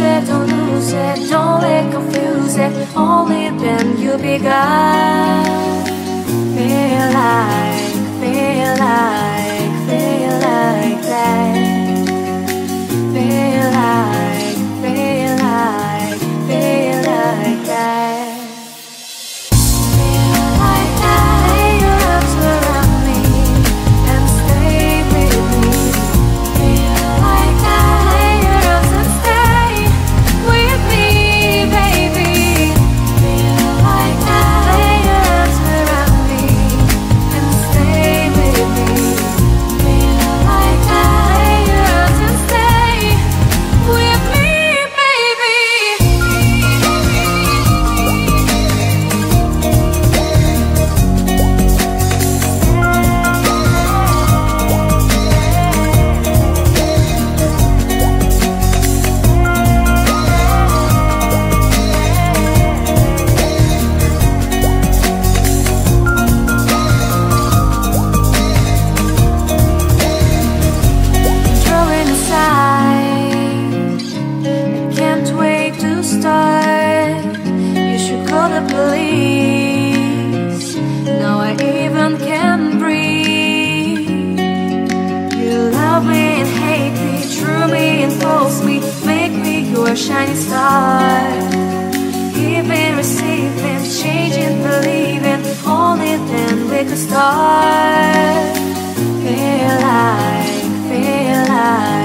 it, don't lose it, don't let confuse it. Only then you'll be begun. Feel like, feel like. shining star. Giving, receiving, changing, believing, only then we could start. Feel like, feel like.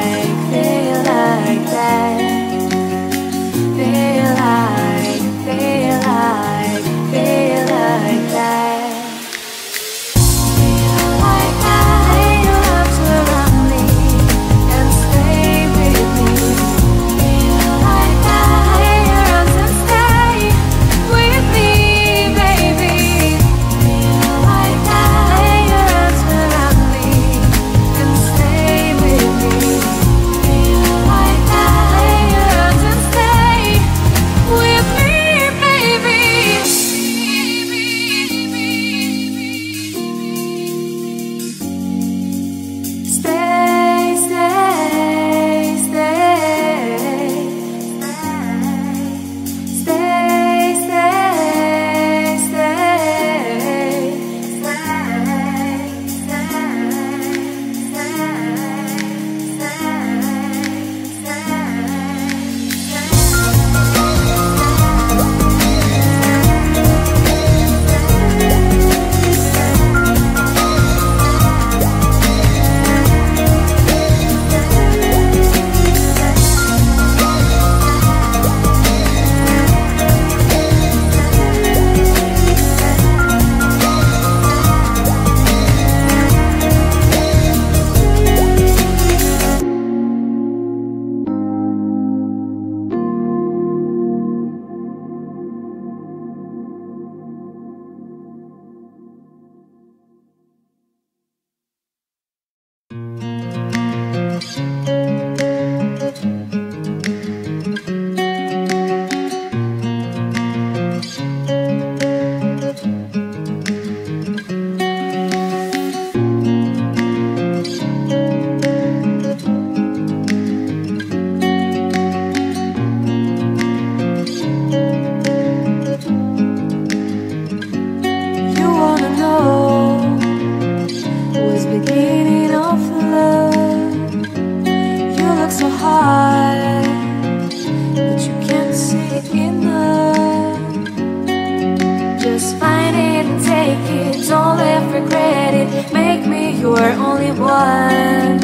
you are only one.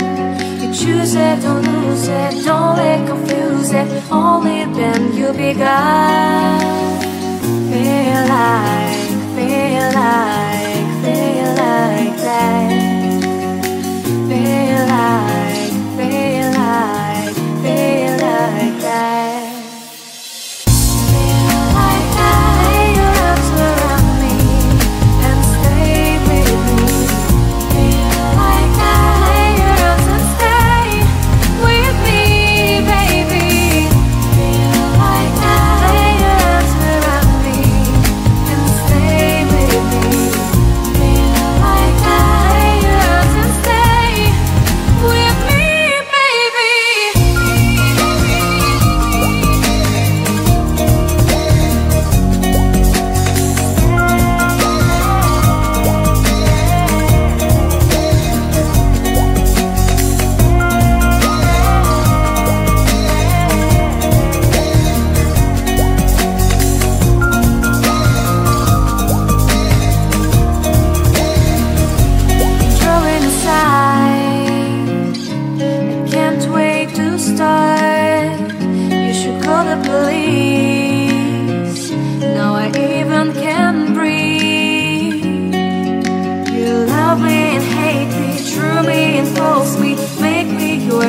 You choose it, don't lose it, don't let confuse it. Only then you begun. Feel like, feel like, feel like that.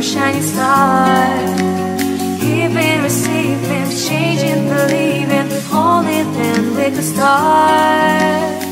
Shining star. Giving, receiving, changing, believing, only then we could start.